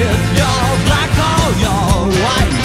if you're black or you're white.